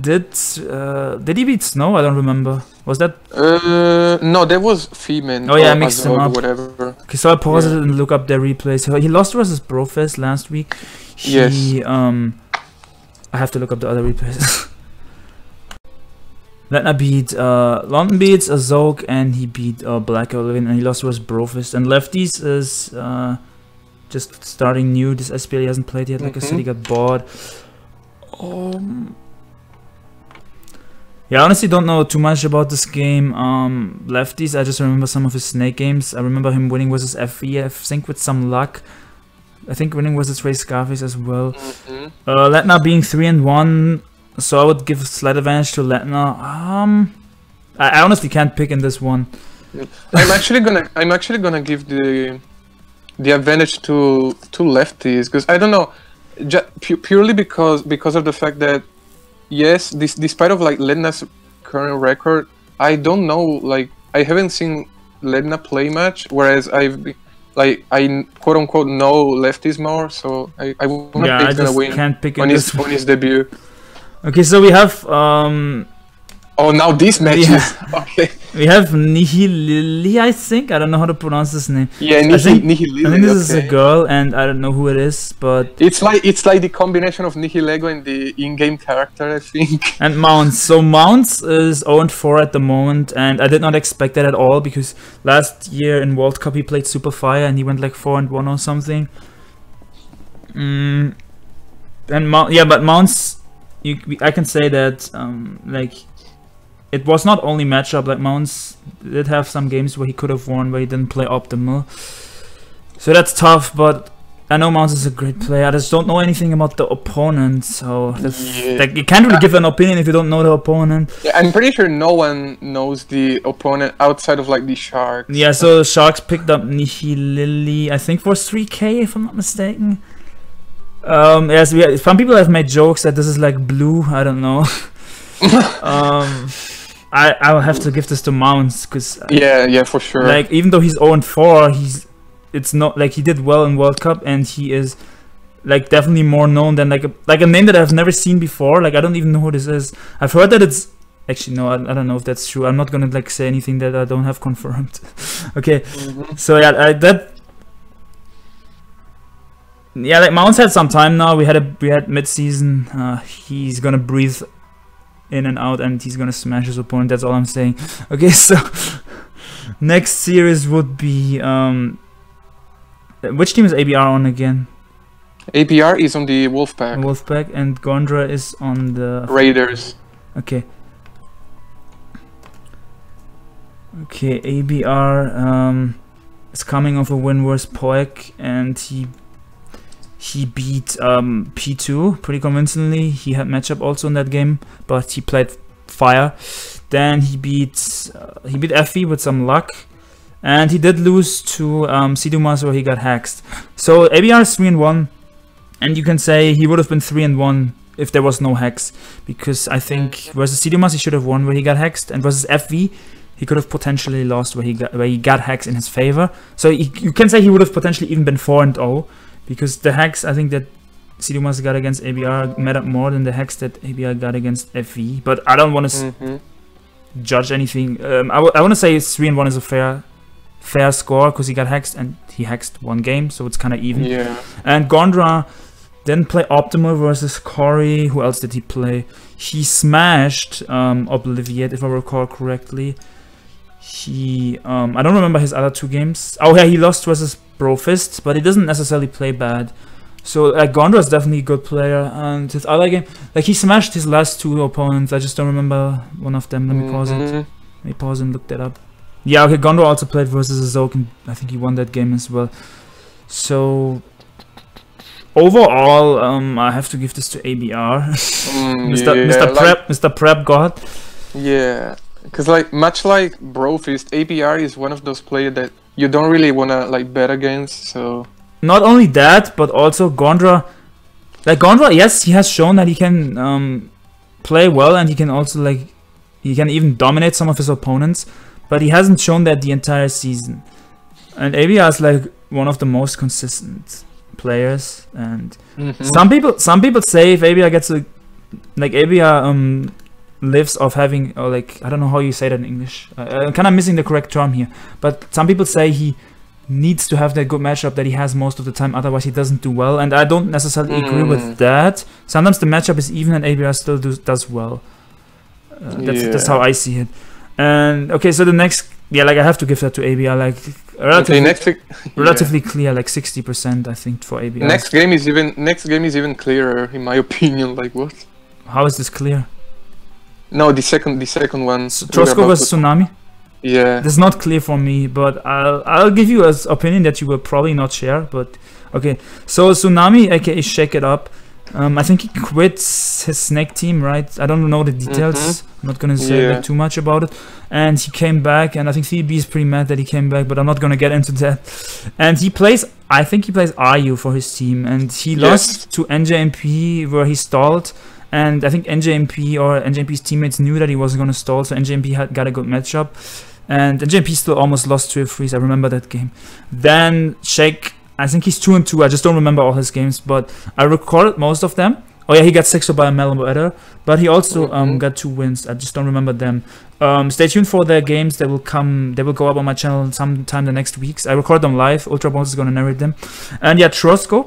Speaker 1: did uh, did he beat Snow? I don't remember. Was that
Speaker 2: Uh, no, that was Feeman.
Speaker 1: Oh, yeah, I
Speaker 2: or
Speaker 1: mixed them up.
Speaker 2: Whatever.
Speaker 1: okay? So I paused
Speaker 2: Yeah.
Speaker 1: it and look up their replays. So he lost versus Brofist last week. He,
Speaker 2: Yes.
Speaker 1: Um, I have to look up the other replays. Lednah beat uh, London beats Azog and he beat uh, Black Oblivion and he lost versus Brofist. And Leftiez is uh, just starting new. This SPL he hasn't played yet. Like I said, he
Speaker 2: Mhm.
Speaker 1: got bought. Um, yeah, I honestly don't know too much about this game. Um, Leftiez, I just remember some of his snake games. I remember him winning versus FE, I think with some luck. I think winning versus Ray Scarface as well.
Speaker 2: Mhm.
Speaker 1: Uh, Lednah being three and one, so I would give slight advantage to Lednah. Um, I, I honestly can't pick in this one.
Speaker 2: I'm actually gonna I'm actually gonna give the the advantage to to Leftiez because I don't know, pu- purely because because of the fact that yes, this despite of like Lednah's current record, I don't know like I haven't seen Lednah play much, whereas I've be- like I quote unquote know Leftiez more, so I I wanna
Speaker 1: yeah,
Speaker 2: pick
Speaker 1: I just
Speaker 2: win
Speaker 1: can't pick
Speaker 2: on his on his debut.
Speaker 1: Okay, so we have um
Speaker 2: Oh, now these matches.
Speaker 1: Yeah.
Speaker 2: Okay.
Speaker 1: we have Nihilili, I think. I don't know how to pronounce this name.
Speaker 2: Yeah,
Speaker 1: I
Speaker 2: Nihi-
Speaker 1: think-
Speaker 2: Nihilili,
Speaker 1: I think this is a girl, and I don't know who it is, but
Speaker 2: It's like it's like the combination of Nihilego and the in-game character, I think.
Speaker 1: and Mounts. So Mounts is 0 4 at the moment, and I did not expect that at all because last year in World Cup he played Super Fire and he went like 4 and 1 or something. Mm, and Mount, yeah, but Mounts, you, I can say that um, like it was not only matchup. Like Mounts did have some games where he could have won, where he didn't play optimal. So that's tough, but I know Mounts is a great player. I just don't know anything about the opponent, so that's
Speaker 2: Yeah.
Speaker 1: like you can't really give an opinion if you don't know the opponent.
Speaker 2: Yeah, I'm pretty sure no one knows the opponent outside of like the Sharks.
Speaker 1: Yeah, so Sharks picked up Nihilili, I think for 3k if I'm not mistaken. Um, yes, we some people have made jokes that this is like blue. I don't know. um, I I'll have to give this to Mounts because
Speaker 2: Yeah, yeah, for sure.
Speaker 1: like even though he's 0 and 4, he's it's not like he did well in World Cup and he is like definitely more known than like a like a name that I've never seen before. Like I don't even know who this is. I've heard that it's actually no, I, I don't know if that's true. I'm not gonna like say anything that I don't have confirmed. okay,
Speaker 2: Mhm.
Speaker 1: so yeah, I, that. Yeah, like Mounts had some time now. We had a we had mid season. Uh, he's gonna breathe in and out, and he's gonna smash his opponent. That's all I'm saying. Okay, so next series would be um. Which team is ABR on again?
Speaker 2: ABR is on the Wolfpack.
Speaker 1: Wolfpack and Gondra is on the.
Speaker 2: Raiders.
Speaker 1: Okay. Okay, ABR um, is coming off a win versus Poek, and he he beat um, P2 pretty convincingly. He had matchup also in that game, but he played Fire. Then he beat uh, he beat FE with some luck, and he did lose to um, CDumas where he got hacked. So ABR is three and one, and you can say he would have been three and one if there was no hex because I think versus CDumas he should have won where he got hexed, and versus FV he could have potentially lost where he got where he got hacks in his favor. So he, you can say he would have potentially even been four and zero because the hex I think that CDumas got against ABR mattered more than the hex that ABR got against FV. But I don't want to
Speaker 2: hmm
Speaker 1: judge anything. Um, I, w- I want to say three and one is a fair fair score because he got hexed and he hexed one game, so it's kind of even.
Speaker 2: Yeah.
Speaker 1: And Gondra then play Optimal versus Kory. Who else did he play? He smashed um, Obliviate, if I recall correctly. He, um, I don't remember his other two games. Oh yeah, he lost versus Brofist, but he doesn't necessarily play bad. So like Gondra is definitely a good player, and his other game, like he smashed his last two opponents. I just don't remember one of them. Let me pause it.
Speaker 2: Mhm.
Speaker 1: Let me pause and look that up. Yeah, okay, Gondor also played versus Azok, and I think he won that game as well. So overall, um, I have to give this to ABR,
Speaker 2: Mm,
Speaker 1: Mr.
Speaker 2: yeah,
Speaker 1: Mr.
Speaker 2: like-
Speaker 1: Prep, Mr. Prep God.
Speaker 2: Yeah, because like much like Brofist, ABR is one of those players that you don't really wanna like bet against. So
Speaker 1: Not only that, but also Gondra. Like Gondra, yes, he has shown that he can um, play well, and he can also like he can even dominate some of his opponents, but he hasn't shown that the entire season. And ABR is like one of the most consistent players, and
Speaker 2: Mhm.
Speaker 1: Some people, some people say if ABR gets a, like ABR um lives of having or like I don't know how you say that in English. Uh, I'm kind of missing the correct term here, but some people say he needs to have that good matchup that he has most of the time. Otherwise, he doesn't do well, and I don't necessarily agree
Speaker 2: Mm.
Speaker 1: with that. Sometimes the matchup is even and ABR still do, does well. Uh, that's that's how I see it. And okay, so the next, yeah, like I have to give that to ABR, like
Speaker 2: okay,
Speaker 1: relatively,
Speaker 2: next week- yeah.
Speaker 1: relatively clear, like sixty percent, I think for ABR.
Speaker 2: Next game is even next game is even clearer in my opinion. Like what?
Speaker 1: How is this clear?
Speaker 2: No, the second the second one.
Speaker 1: So,
Speaker 2: we were
Speaker 1: Trosko versus
Speaker 2: to-
Speaker 1: Tsunami.
Speaker 2: Yeah.
Speaker 1: This is not clear for me, but I'll I'll give you an opinion that you will probably not share. But okay, so Tsunami, aka Shake It Up. Um, I think he quits his snake team, right? I don't know the details. I'm not gonna say
Speaker 2: Yeah.
Speaker 1: like, too much about it. And he came back, and I think CB is pretty mad that he came back, but I'm not gonna get into that. And he plays, I think he plays Ayu for his team, and he
Speaker 2: Yes.
Speaker 1: lost to NJMP where he stalled. And I think NJMP or NJMP's teammates knew that he wasn't gonna stall, so NJMP had got a good matchup and NJMP still almost lost to a freeze. I remember that game. Then Shake, I think he's two and two. I just don't remember all his games, but I recorded most of them. Oh yeah, he got six by a Melbourne, but he also um
Speaker 2: Mhm.
Speaker 1: got two wins. I just don't remember them. Um, stay tuned for their games. They will come. They will go up on my channel sometime the next weeks. I record them live. Ultra Bones is gonna narrate them, and yeah, Trosko.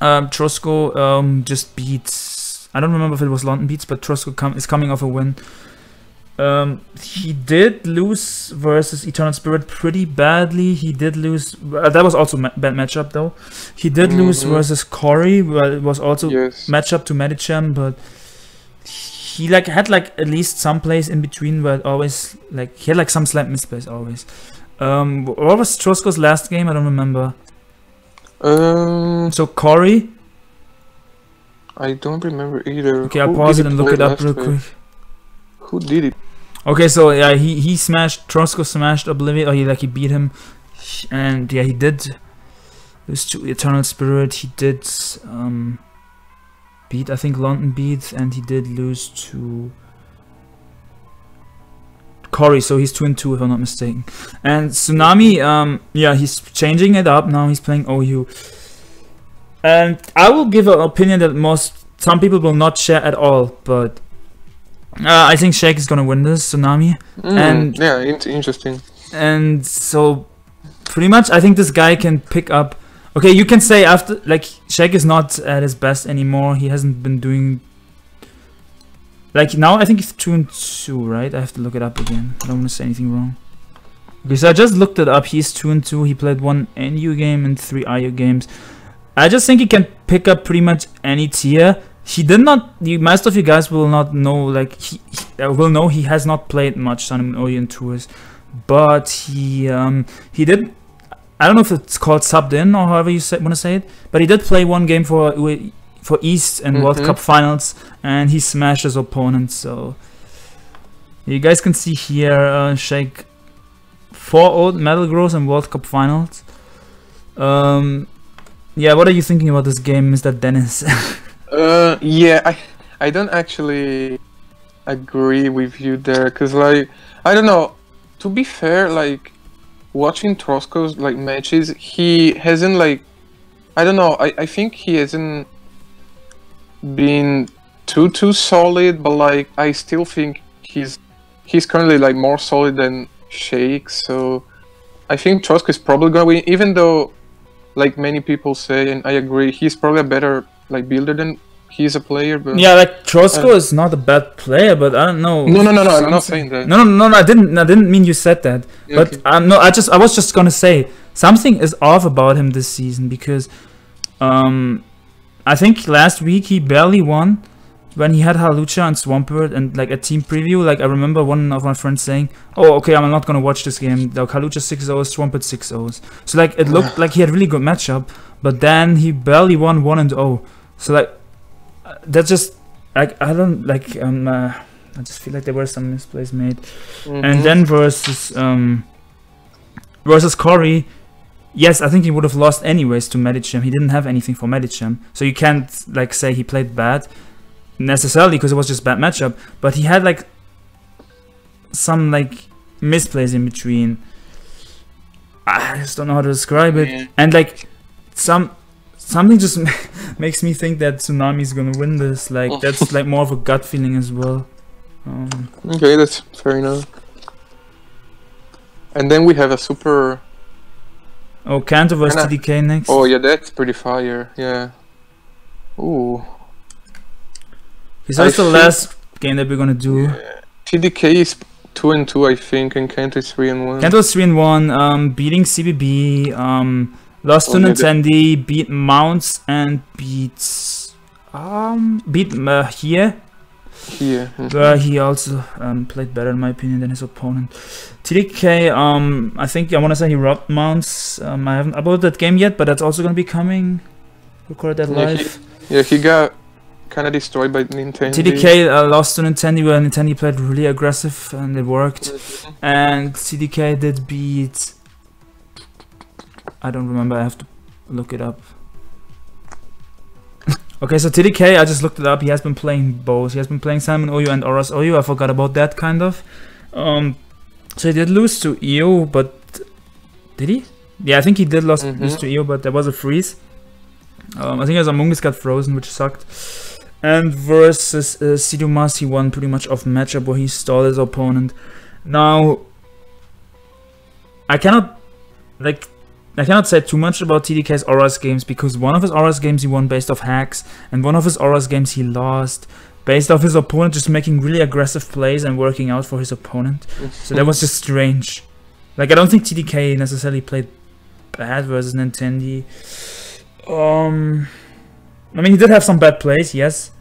Speaker 1: Um, Trosko um just beats. I don't remember if it was London beats, but Trosko com- is coming off a win. Um, he did lose versus Eternal Spirit pretty badly. He did lose. Uh, that was also ma- bad matchup though. He did lose
Speaker 2: Mhm.
Speaker 1: versus Kory. Well, it was also
Speaker 2: Yes.
Speaker 1: matchup to Medicham, but he like had like at least some plays in between, but always like he had like some slight misplays always. Um, what was Trosko's last game? I don't remember.
Speaker 2: Um,
Speaker 1: So Kory.
Speaker 2: I don't remember either.
Speaker 1: Okay, I'll pause it and look it up real quick.
Speaker 2: Who did it?
Speaker 1: Okay, so yeah, he he smashed Trosko smashed Oblivion. Oh, he like he beat him, and yeah, he did lose to Eternal Spirit. He did um beat I think London beat, and he did lose to Kory. So he's two and two if I'm not mistaken. And Tsunami, um, yeah, he's changing it up now. He's playing OU, and I will give an opinion that most some people will not share at all, but. Uh, I think Shake is gonna win this tsunami.
Speaker 2: Mm,
Speaker 1: And-
Speaker 2: yeah, in- interesting.
Speaker 1: and so pretty much i think this guy can pick up okay you can say after like Shaq is not at his best anymore he hasn't been doing like now i think he's two and two right i have to look it up again i don't want to say anything wrong because i just looked it up he's two and two he played one nu game and three iu games i just think he can pick up pretty much any tier he did not you most of you guys will not know like he, he uh, will know he has not played much Sun Orient tours but he um he did I don't know if it's called subbed in or however you say, want to say it, but he did play one game for for East and World
Speaker 2: Mhm.
Speaker 1: Cup finals, and he smashed his opponent. So you guys can see here, uh, Shake four old medal grows in World Cup finals. Um, yeah, what are you thinking about this game, Mr. Denis?
Speaker 2: Uh, yeah, I I don't actually agree with you there, cause like I don't know. To be fair, like watching Trosko's like matches, he hasn't like I don't know. I I think he hasn't been too too solid, but like I still think he's he's currently like more solid than Shake. So I think Trosko is probably gonna win, even though like many people say, and I agree, he's probably a better like builder than he's a player. But
Speaker 1: yeah, like Trosko is not a bad player, but I don't know.
Speaker 2: no, no, no, no. I'm not saying that.
Speaker 1: No, no, no, no, I didn't. I didn't mean you said that. But
Speaker 2: Okay.
Speaker 1: um, no, I just I was just gonna say something is off about him this season because um I think last week he barely won when he had Hawlucha and Swampert and like a team preview, like I remember one of my friends saying, "Oh, okay, I'm not gonna watch this game." Like Hawlucha 6-0, Swampert 6-0s. So like it looked like he had really good matchup, but then he barely won 1 and 0. So like that's just like I don't like um uh, I just feel like there were some misplays made.
Speaker 2: Mhm.
Speaker 1: And then versus um versus Kory, yes, I think he would have lost anyways to Medicham. He didn't have anything for Medicham, so you can't like say he played bad necessarily because it was just bad matchup. But he had like some like misplays in between. I just don't know how to describe it,
Speaker 2: Yeah.
Speaker 1: and like some something just makes me think that Tsunami is gonna win this. Like that's like more of a gut feeling as well. Um,
Speaker 2: Okay, that's fair enough. And then we have a super.
Speaker 1: oh, Kanto versus
Speaker 2: Kinda-
Speaker 1: TDK next.
Speaker 2: Oh yeah, that's pretty fire. Yeah. Ooh.
Speaker 1: So it's the last game that we're gonna do.
Speaker 2: TDK is two and two, I think, and Kent is three and one.
Speaker 1: Kanto's 3 and 1, um, beating CBB, um, lost to
Speaker 2: Oh, yeah,
Speaker 1: Nintendi, beat Mounts, and beats. Um, beat uh, here,
Speaker 2: Here. mhm.
Speaker 1: where he also um, played better, in my opinion, than his opponent. TDK, um, I think I want to say he robbed Mounts. Um, I haven't uploaded that game yet, but that's also gonna be coming. Record that
Speaker 2: Yeah, he-
Speaker 1: live.
Speaker 2: Yeah, he got kind of destroyed by Nintendi.
Speaker 1: TDK uh, lost to Nintendi where Nintendi played really aggressive and it worked. And CDK did beat. I don't remember. I have to look it up. okay, so TDK, I just looked it up. He has been playing both. He has been playing Simon OU and ORAS OU. I forgot about that kind of. Um, so he did lose to EO, but did he? Yeah, I think he did lose, lose
Speaker 2: Mhm.
Speaker 1: to EO, but there was a freeze. Um, I think his Amoonguss got frozen, which sucked. And versus uh, CDumas, he won pretty much off matchup where he stalled his opponent. Now, I cannot like I cannot say too much about TDK's ORAS games because one of his ORAS games he won based off hacks, and one of his ORAS games he lost based off his opponent just making really aggressive plays and working out for his opponent. So that was just strange. Like I don't think TDK necessarily played bad versus Nintendi. Um, I mean he did have some bad plays, yes,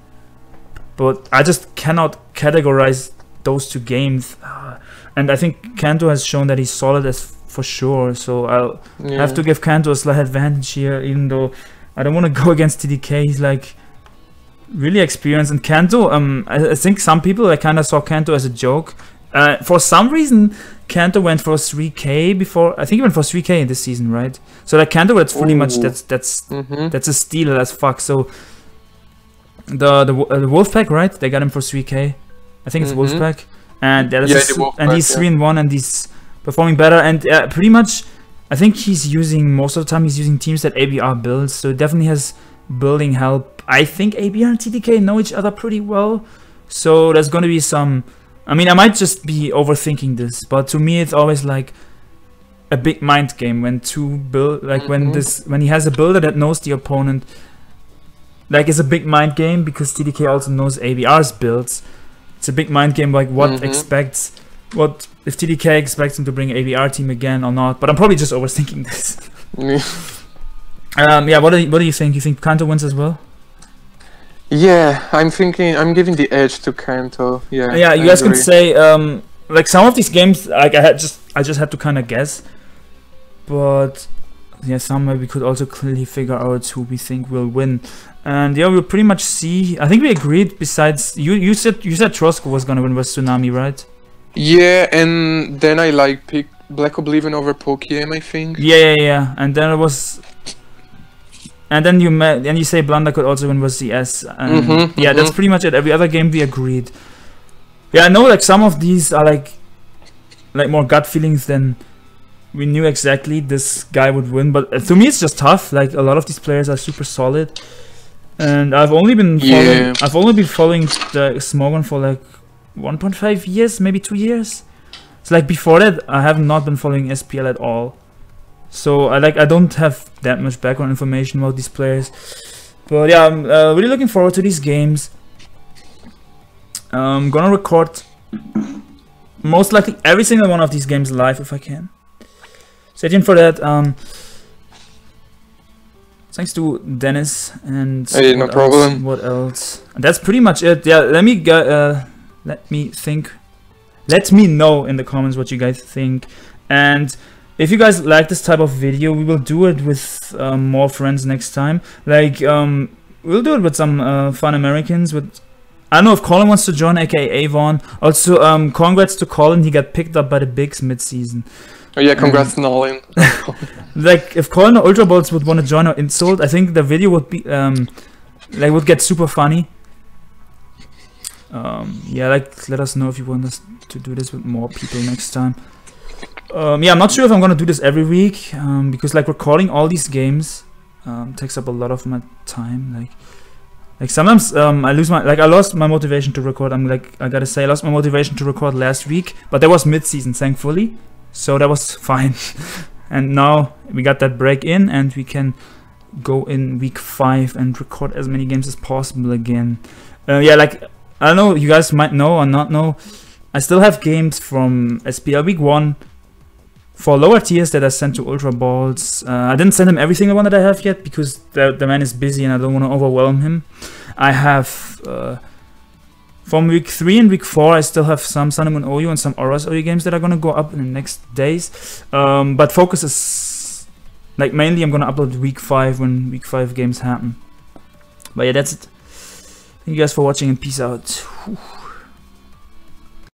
Speaker 1: but I just cannot categorize those two games. Ah, And I think Kanto has shown that he's solid as for sure. So I'll
Speaker 2: Yeah.
Speaker 1: have to give Kanto a slight advantage here, even though I don't want to go against TDK. He's like really experienced, and Kanto. Um, I, I think some people like kind of saw Kanto as a joke. Uh, for some reason, Kanto went for 3K before. I think he went for 3K in this season, right? So like Kanto, that's pretty much
Speaker 2: Ooh.
Speaker 1: that's that's
Speaker 2: Mhm.
Speaker 1: that's a steal as fuck. So the the uh, the Wolfpack, right? They got him for 3K. I think it's
Speaker 2: Mhm.
Speaker 1: Wolfpack, and that is
Speaker 2: Yeah, the
Speaker 1: and he's
Speaker 2: yeah.
Speaker 1: three and one, and he's performing better. And uh, pretty much, I think he's using most of the time he's using teams that ABR builds. So it definitely has building help. I think ABR and TDK know each other pretty well. So there's gonna be some. I mean, I might just be overthinking this, but to me, it's always like a big mind game when two build like when
Speaker 2: Mhm.
Speaker 1: this when he has a builder that knows the opponent like it's a big mind game because TDK also knows ABR's builds. It's a big mind game like what
Speaker 2: Mhm.
Speaker 1: expects what if TDK expects him to bring ABR team again or not. But I'm probably just overthinking this.
Speaker 2: Yeah.
Speaker 1: Um yeah, what do you, what do you think? You think Kanto wins as well?
Speaker 2: Yeah, I'm thinking I'm giving the edge to Kanto. Yeah.
Speaker 1: yeah, you
Speaker 2: I
Speaker 1: guys can say um like some of these games like I had just I just had to kind of guess. But yeah, somewhere we could also clearly figure out who we think will win. And yeah, we'll pretty much see. I think we agreed. Besides, you you said you said Trosko was gonna win versus Tsunami, right?
Speaker 2: Yeah, and then I like pick Black Oblivion over PokeAim, I think.
Speaker 1: Yeah, yeah, yeah. And then it was. And then you met, and you say Blanda could also win versus CS. And
Speaker 2: Mhm,
Speaker 1: yeah, that's
Speaker 2: mhm.
Speaker 1: pretty much it. Every other game we agreed. Yeah, I know. Like some of these are like, like more gut feelings than we knew exactly this guy would win. But uh, to me, it's just tough. Like a lot of these players are super solid, and I've only been following.
Speaker 2: Yeah.
Speaker 1: I've only been following the Smogon for like 1.5 years, maybe two years. So like before that, I have not been following SPL at all. So I like I don't have that much background information about these players. But yeah, I'm uh, really looking forward to these games. I'm gonna record most likely every single one of these games live if I can. Stay tuned for that. Um, thanks to Denis and
Speaker 2: Hey, no
Speaker 1: what else?
Speaker 2: problem.
Speaker 1: What else? That's pretty much it. Yeah, let me go, uh, let me think. Let me know in the comments what you guys think. And if you guys like this type of video, we will do it with um, more friends next time. Like um, we'll do it with some uh, fun Americans. With I don't know if Colin wants to join, aka Avon. Also, um, congrats to Colin. He got picked up by the Bigs mid-season.
Speaker 2: Oh yeah, congrats to Nolan.
Speaker 1: like if Colin or Ultra Balls would want to join or insult, I think the video would be um like would get super funny. Um yeah, like let us know if you want us to do this with more people next time. Um yeah, I'm not sure if I'm gonna do this every week, um because like recording all these games um takes up a lot of my time. Like like sometimes um I lose my like I lost my motivation to record. I'm like I gotta say I lost my motivation to record last week, but that was mid season thankfully. So that was fine. and now we got that break in and we can go in week five and record as many games as possible again. Uh, yeah like i don't know you guys might know or not know i still have games from spl week one for lower tiers that i sent to ultra balls. Uh, i didn't send him every single one that i have yet because the, the man is busy and i don't want to overwhelm him. I have uh, from week 3 and week 4 I still have some Sun OU and some ORAS OU games that are gonna go up in the next days. Um, but focus is like mainly I'm gonna upload week 5 when week 5 games happen. But yeah that's it. Thank you guys for watching and peace out. Whew.